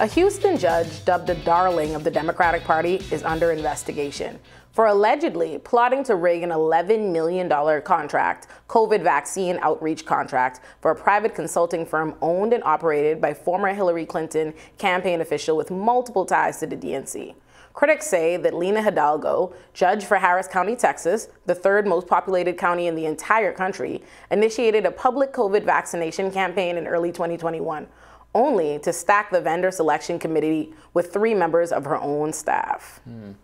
A Houston judge, dubbed a darling of the Democratic Party, is under investigation for allegedly plotting to rig an $11 million contract, COVID vaccine outreach contract, for a private consulting firm owned and operated by former Hillary Clinton campaign official with multiple ties to the DNC. Critics say that Lina Hidalgo, judge for Harris County, Texas, the third most populated county in the entire country, initiated a public COVID vaccination campaign in early 2021 only to stack the vendor selection committee with three members of her own staff. Mm.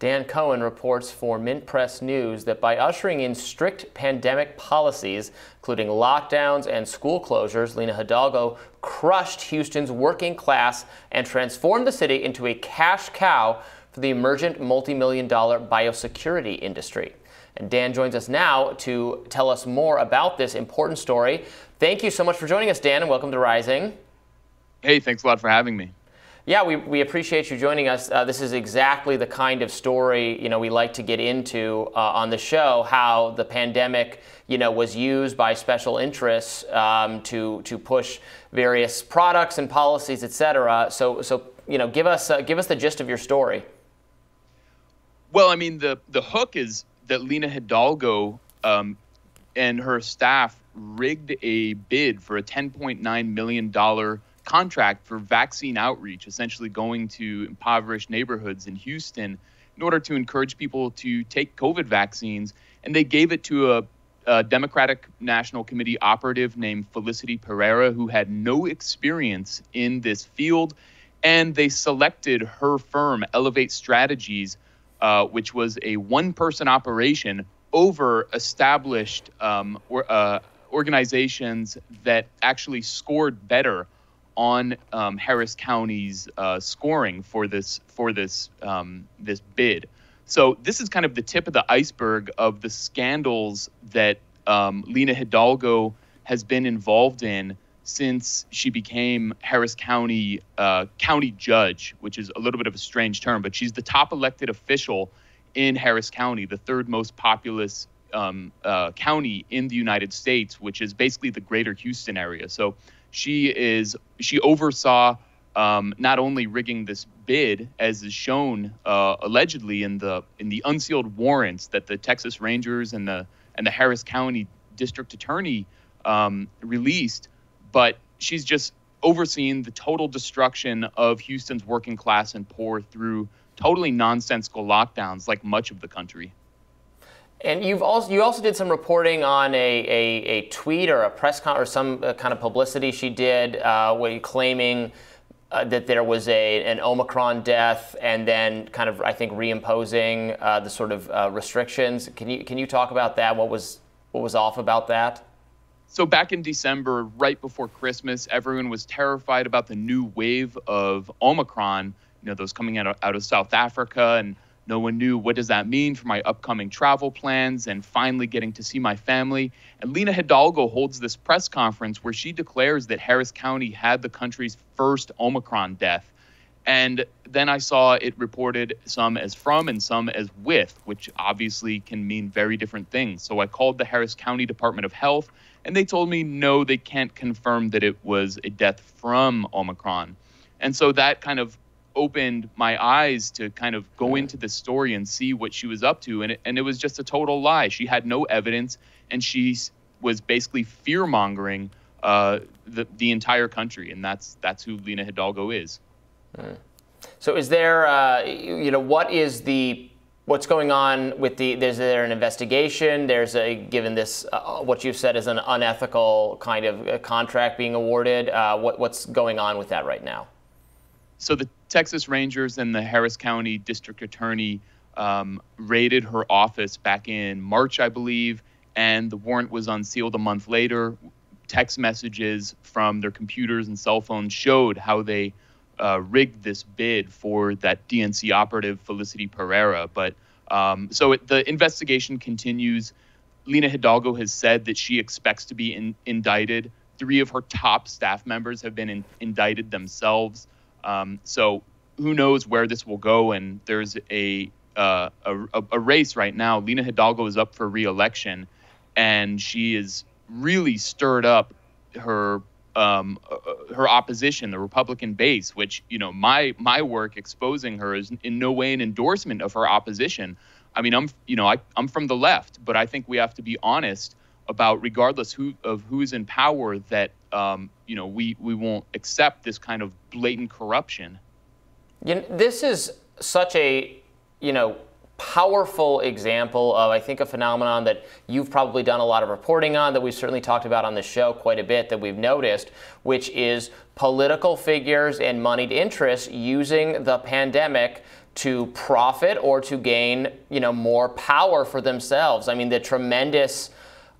Dan Cohen reports for Mint Press News that by ushering in strict pandemic policies, including lockdowns and school closures, Lina Hidalgo crushed Houston's working class and transformed the city into a cash cow for the emergent multi-million dollar biosecurity industry. And Dan joins us now to tell us more about this important story. Thank you so much for joining us, Dan, and welcome to Rising. Hey, thanks a lot for having me. Yeah, we, we appreciate you joining us. Uh, this is exactly the kind of story you know we like to get into uh, on the show. How the pandemic you know was used by special interests um, to to push various products and policies, et cetera. So so you know give us uh, give us the gist of your story. Well, I mean the the hook is that Lina Hidalgo um, and her staff rigged a bid for a 10.9 million dollar contract for vaccine outreach, essentially going to impoverished neighborhoods in Houston in order to encourage people to take COVID vaccines. And they gave it to a, a Democratic National Committee operative named Felicity Pereyra, who had no experience in this field. And they selected her firm, Elevate Strategies, uh, which was a one person operation over established um, or, uh, organizations that actually scored better on um, Harris County's uh, scoring for this for this um, this bid. So this is kind of the tip of the iceberg of the scandals that um, Lina Hidalgo has been involved in since she became Harris County uh, county judge, which is a little bit of a strange term, but she's the top elected official in Harris County, the third most populous um, uh, county in the United States, which is basically the greater Houston area. So she is she oversaw um, not only rigging this bid, as is shown uh, allegedly in the in the unsealed warrants that the Texas Rangers and the and the Harris County District Attorney um, released, but she's just overseeing the total destruction of Houston's working class and poor through totally nonsensical lockdowns, like much of the country. And you've also you also did some reporting on a, a, a tweet or a press con or some uh, kind of publicity she did, uh, where you claiming uh, that there was a an Omicron death, and then kind of I think reimposing uh, the sort of uh, restrictions. Can you can you talk about that? What was what was off about that? So back in December, right before Christmas, everyone was terrified about the new wave of Omicron. You know, those coming out of, out of South Africa and no one knew what does that mean for my upcoming travel plans and finally getting to see my family. And Lina Hidalgo holds this press conference where she declares that Harris County had the country's first Omicron death. And then I saw it reported some as from and some as with, which obviously can mean very different things. So I called the Harris County Department of Health, and they told me no, they can't confirm that it was a death from Omicron. And so that kind of opened my eyes to kind of go into the story and see what she was up to and it, and it was just a total lie. She had no evidence and she was basically fear mongering uh, the, the entire country and that's that's who Lina Hidalgo is. Hmm. so is there uh, you know what is the what's going on with the there's there an investigation? There's a given this uh, what you've said is an unethical kind of uh, contract being awarded uh, what, what's going on with that right now? So the Texas Rangers and the Harris County District Attorney um, raided her office back in March, I believe, and the warrant was unsealed a month later. Text messages from their computers and cell phones showed how they uh, rigged this bid for that DNC operative Felicity Pereyra. But um, so it, the investigation continues. Lina Hidalgo has said that she expects to be in, indicted. Three of her top staff members have been in, indicted themselves. Um, so who knows where this will go? And there's a, uh, a, a race right now. Lina Hidalgo is up for reelection, and she is really stirred up her um, uh, her opposition, the Republican base, which you know my my work exposing her is in no way an endorsement of her opposition. I mean, I'm you know I, I'm from the left, but I think we have to be honest about regardless who of who's in power that um, you know we we won't accept this kind of blatant corruption. You know, this is such a you know powerful example of, I think, a phenomenon that you've probably done a lot of reporting on, that we've certainly talked about on the show quite a bit, that we've noticed, which is political figures and moneyed interests using the pandemic to profit or to gain, you know, more power for themselves. I mean, the tremendous.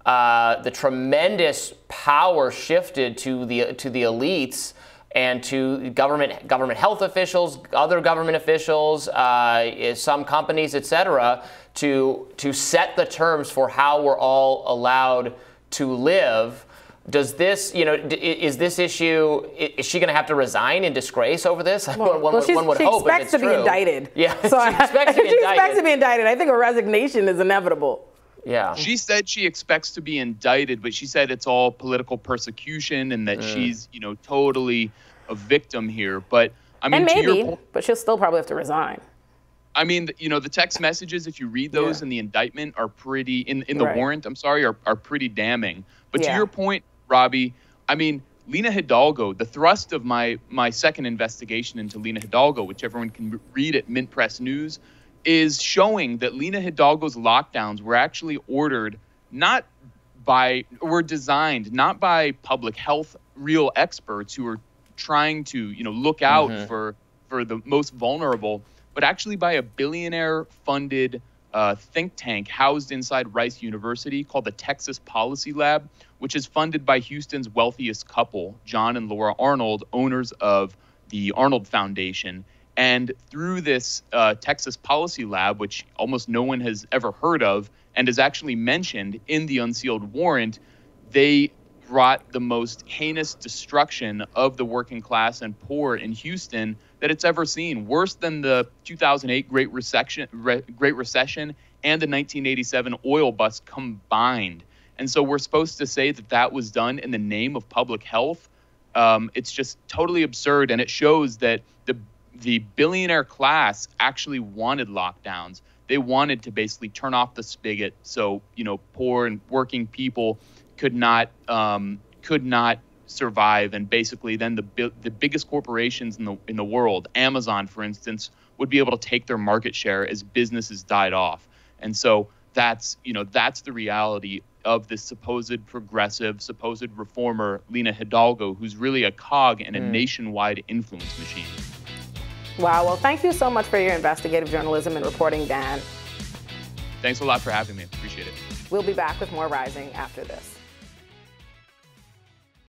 Uh, the tremendous power shifted to the to the elites and to government government health officials, other government officials, uh, some companies, et cetera, to to set the terms for how we're all allowed to live. Does this, you know, is this issue? Is she going to have to resign in disgrace over this? Well, one, well, one would she hope expects to true. be indicted. Yeah, so she expects, to, be she expects to be indicted. I think a resignation is inevitable. Yeah. She said she expects to be indicted, but she said it's all political persecution and that mm. she's, you know, totally a victim here. But I mean, and maybe, point, but she'll still probably have to resign. I mean, you know, the text messages, if you read those yeah. in the indictment, are pretty in in the right. warrant. I'm sorry, are are pretty damning. But yeah. to your point, Robbie, I mean, Lina Hidalgo, the thrust of my my second investigation into Lina Hidalgo, which everyone can read at Mint Press News, is showing that Lina Hidalgo's lockdowns were actually ordered not by were designed not by public health real experts who are trying to you know look out mm-hmm. for for the most vulnerable, but actually by a billionaire funded uh, think tank housed inside Rice University called the Texas Policy Lab, which is funded by Houston's wealthiest couple, John and Laura Arnold, owners of the Arnold Foundation. And through this uh, Texas Policy Lab, which almost no one has ever heard of and is actually mentioned in the unsealed warrant, they brought the most heinous destruction of the working class and poor in Houston that it's ever seen, worse than the 2008 Great Recession, Great Recession and the 1987 oil bust combined. And so we're supposed to say that that was done in the name of public health. Um, it's just totally absurd, and it shows that the the billionaire class actually wanted lockdowns. They wanted to basically turn off the spigot so you know poor and working people could not um, could not survive, and basically then the the biggest corporations in the in the world, Amazon for instance, would be able to take their market share as businesses died off. And so that's you know that's the reality of this supposed progressive, supposed reformer Lina Hidalgo, who's really a cog in a mm. nationwide influence machine. Wow. Well, thank you so much for your investigative journalism and reporting, Dan. Thanks a lot for having me. Appreciate it. We'll be back with more Rising after this.